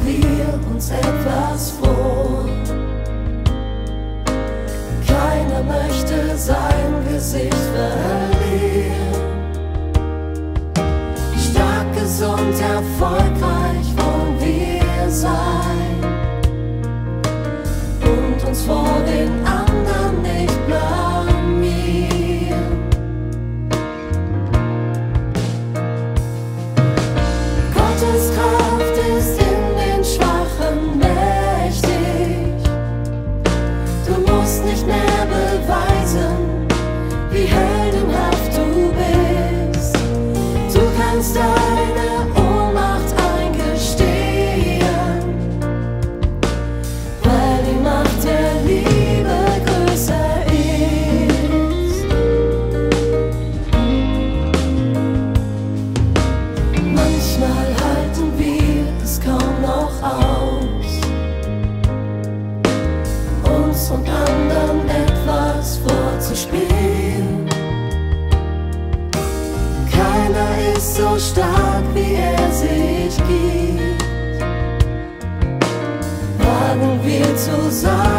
wir uns etwas vor. Keiner möchte sein Gesicht verändern. nicht mehr beweisen, wie heldenhaft du bist. Du kannst alles. So are